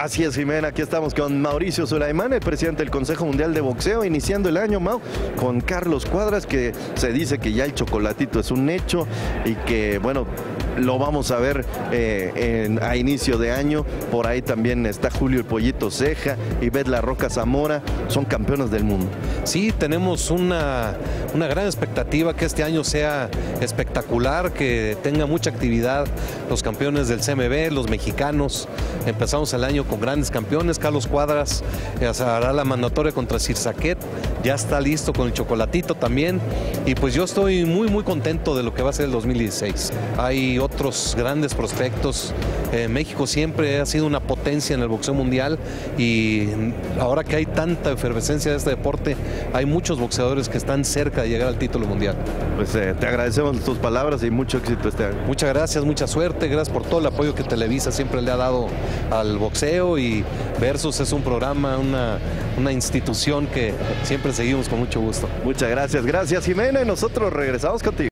Así es, Jimena. Aquí estamos con Mauricio Sulaimán, el presidente del Consejo Mundial de Boxeo, iniciando el año, Mau, con Carlos Cuadras, que se dice que ya el chocolatito es un hecho y que, bueno, lo vamos a ver eh, a inicio de año. Por ahí también está Julio el Pollito Ceja y Beth La Roca Zamora. Son campeones del mundo. Sí, tenemos una, una gran expectativa que este año sea espectacular, que tenga mucha actividad los campeones del CMB, los mexicanos. Empezamos el año con grandes campeones. Carlos Cuadras eh, hará la mandatoria contra Sirsaquet. Ya está listo con el chocolatito también. Y pues yo estoy muy, muy contento de lo que va a ser el 2016. Hay otros grandes prospectos. Eh, México siempre ha sido una potencia en el boxeo mundial y ahora que hay tanta efervescencia de este deporte, hay muchos boxeadores que están cerca de llegar al título mundial. Pues eh, te agradecemos tus palabras y mucho éxito este año. Muchas gracias, mucha suerte, gracias por todo el apoyo que Televisa siempre le ha dado al boxeo y Versus es un programa, una, una institución que siempre seguimos con mucho gusto. Muchas gracias. Gracias, Jimena. Y nosotros regresamos contigo.